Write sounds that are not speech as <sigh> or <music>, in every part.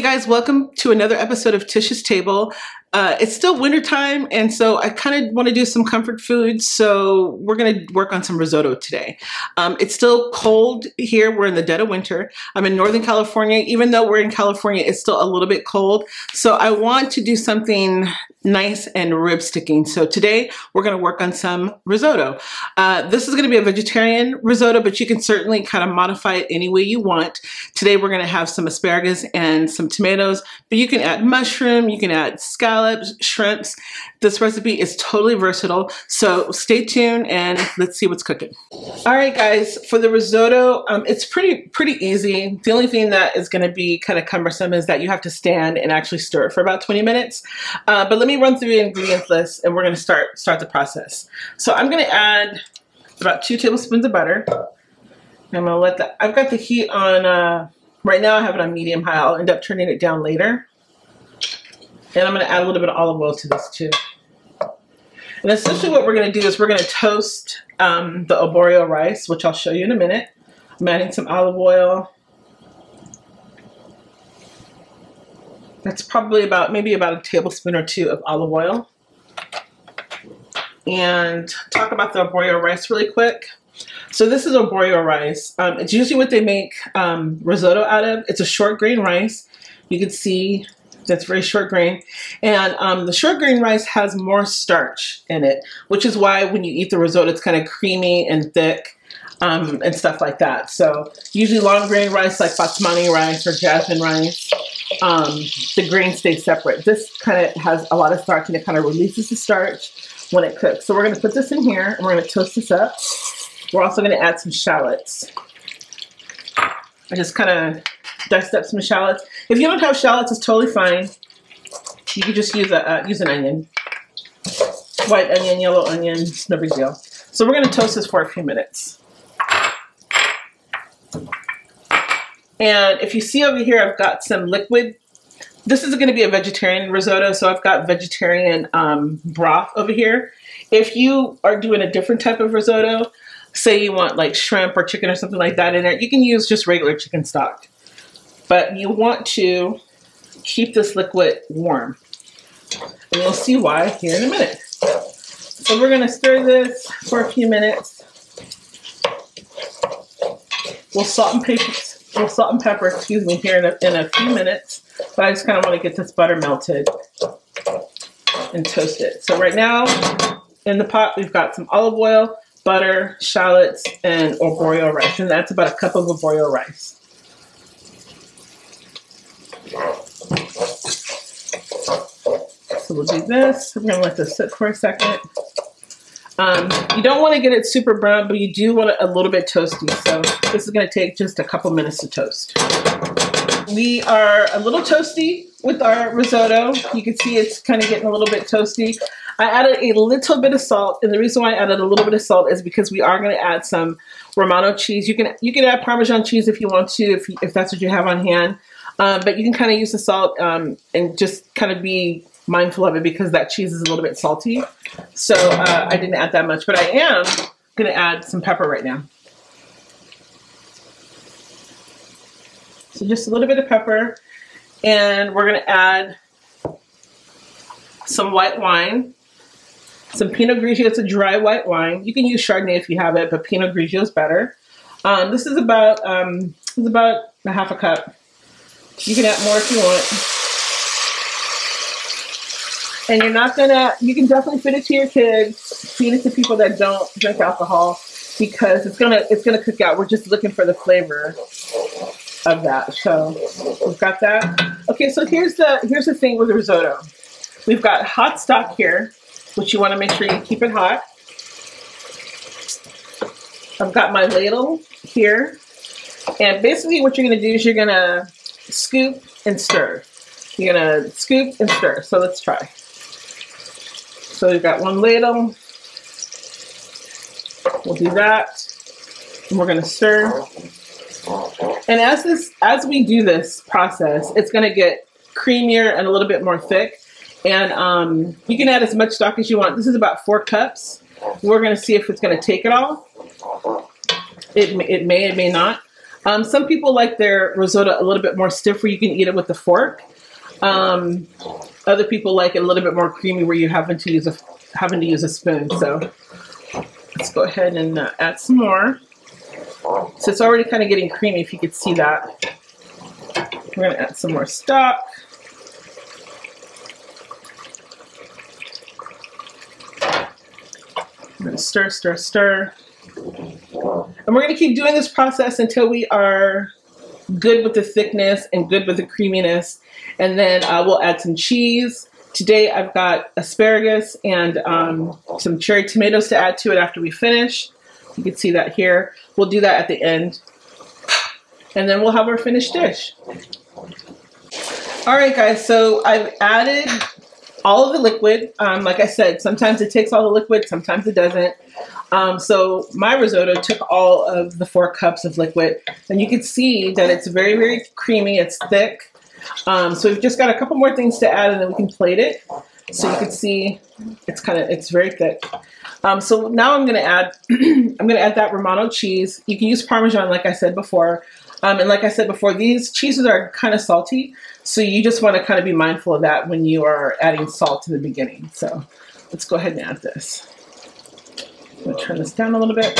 guys, welcome to another episode of Tisha's Table. Uh, it's still wintertime, and so I kind of want to do some comfort food, so we're going to work on some risotto today. Um, it's still cold here. We're in the dead of winter. I'm in Northern California. Even though we're in California, it's still a little bit cold, so I want to do something nice and rib sticking. So today we're going to work on some risotto. Uh, this is going to be a vegetarian risotto, but you can certainly kind of modify it any way you want. Today we're going to have some asparagus and some tomatoes, but you can add mushroom, you can add scallions, scallops, shrimps. This recipe is totally versatile, so stay tuned and let's see what's cooking. All right, guys, for the risotto, um, it's pretty pretty easy. The only thing that is going to be kind of cumbersome is that you have to stand and actually stir it for about 20 minutes. Uh, but let me run through the ingredients list and we're going to start start the process. So I'm going to add about two tablespoons of butter. I'm going to let that, I've got the heat on, uh, right now I have it on medium high. I'll end up turning it down later. And I'm going to add a little bit of olive oil to this too. And essentially what we're going to do is we're going to toast um, the arborio rice, which I'll show you in a minute. I'm adding some olive oil. That's probably about, maybe about a tablespoon or two of olive oil. And talk about the arborio rice really quick. So this is arborio rice. Um, it's usually what they make um, risotto out of. It's a short grain rice. You can see that's very short grain. And um, the short grain rice has more starch in it, which is why when you eat the risotto, it's kind of creamy and thick um, and stuff like that. So usually long grain rice like basmati rice or jasmine rice, um, the grains stay separate. This kind of has a lot of starch and it kind of releases the starch when it cooks. So we're going to put this in here and we're going to toast this up. We're also going to add some shallots. I just kind of diced up some shallots. If you don't have shallots, it's totally fine. You could just use a uh, use an onion. White onion, yellow onion, no big deal. So we're going to toast this for a few minutes. And if you see over here, I've got some liquid. This is going to be a vegetarian risotto, so I've got vegetarian um, broth over here. If you are doing a different type of risotto, say you want like shrimp or chicken or something like that in there, you can use just regular chicken stock. But you want to keep this liquid warm. And you'll see why here in a minute. So we're to stir this for a few minutes. We'll salt and pepper, we'll salt and pepper, excuse me, here in a, in a few minutes. But I just kind of want to get this butter melted and toast it. So right now in the pot, we've got some olive oil, butter, shallots, and arborio rice. And that's about a cup of arborio rice. So we'll do this. Going to let this sit for a second. Um, you don't want to get it super brown, but you do want it a little bit toasty. So this is going to take just a couple minutes to toast. We are a little toasty with our risotto. You can see it's kind of getting a little bit toasty. I added a little bit of salt, and the reason why I added a little bit of salt is because we are going to add some Romano cheese. You can you can add Parmesan cheese if you want to, if, if that's what you have on hand. Um, but you can kind of use the salt um, and just kind of be mindful of it because that cheese is a little bit salty. So uh, I didn't add that much, but I am going to add some pepper right now. So just a little bit of pepper. And we're going to add some white wine. Some Pinot Grigio. It's a dry white wine. You can use Chardonnay if you have it, but Pinot Grigio is better. Um, this is about um, it's about a half a cup. You can add more if you want. And you're not gonna, you can definitely feed it to your kids, feed it to people that don't drink alcohol because it's gonna, it's gonna cook out. We're just looking for the flavor of that. So we've got that. Okay, so here's the, here's the thing with the risotto. We've got hot stock here, which you wanna make sure you keep it hot. I've got my ladle here. And basically what you're gonna do is you're gonna scoop and stir. You're gonna scoop and stir. So let's try. So you've got one ladle. We'll do that. And we're gonna stir. And as this, as we do this process, it's gonna get creamier and a little bit more thick. And um, you can add as much stock as you want. This is about four cups. We're gonna see if it's gonna take it all. It, it may, it may not. Um, some people like their risotto a little bit more stiff where you can eat it with a fork. Um, other people like it a little bit more creamy where you having to use a having to use a spoon. So let's go ahead and uh, add some more. So it's already kind of getting creamy if you could see that. We're gonna add some more stock. I'm gonna stir, stir, stir. And we're gonna keep doing this process until we are good with the thickness and good with the creaminess. And then uh, we'll add some cheese. Today I've got asparagus and um, some cherry tomatoes to add to it after we finish. You can see that here. We'll do that at the end. And then we'll have our finished dish. All right, guys, so I've added all of the liquid. Um, like I said, sometimes it takes all the liquid, sometimes it doesn't. Um, so my risotto took all of the four cups of liquid, and you can see that it's very, very creamy. It's thick. Um, so we've just got a couple more things to add, and then we can plate it. So you can see it's kind of it's very thick. Um, so now I'm going to add <clears throat> I'm going to add that Romano cheese. You can use Parmesan, like I said before. Um, and like I said before, these cheeses are kind of salty. So you just want to kind of be mindful of that when you are adding salt in the beginning. So let's go ahead and add this. I'm going to turn this down a little bit.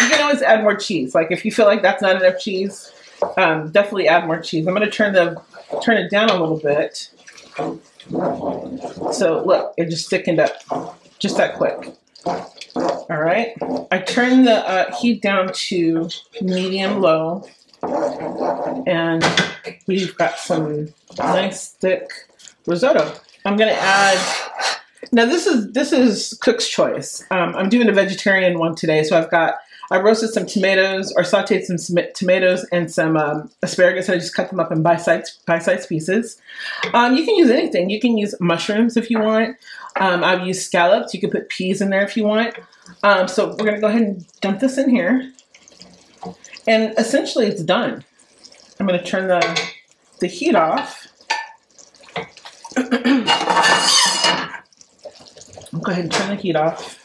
You can always add more cheese. Like if you feel like that's not enough cheese, um, definitely add more cheese. I'm going to turn the turn it down a little bit. So look, it just thickened up just that quick. All right, I turn the uh, heat down to medium low and we've got some nice thick risotto. I'm gonna add, now this is this is cook's choice. Um, I'm doing a vegetarian one today, so I've got, I roasted some tomatoes or sauteed some tomatoes and some um, asparagus. I just cut them up in bite-sized bite pieces. Um, you can use anything. You can use mushrooms if you want. Um, I've used scallops. You can put peas in there if you want. Um, so we're gonna go ahead and dump this in here. And essentially it's done. I'm going to turn the, the heat off. I'll <clears throat> go ahead and turn the heat off.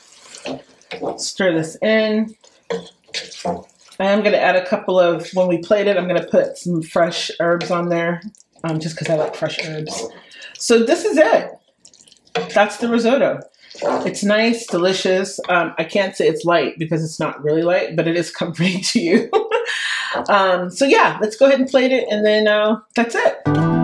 Stir this in. I am going to add a couple of, when we plate it, I'm going to put some fresh herbs on there, um, just because I like fresh herbs. So this is it. That's the risotto. It's nice, delicious. Um, I can't say it's light because it's not really light, but it is <laughs> comforting to you. <laughs> um, so yeah, let's go ahead and plate it and then uh, that's it.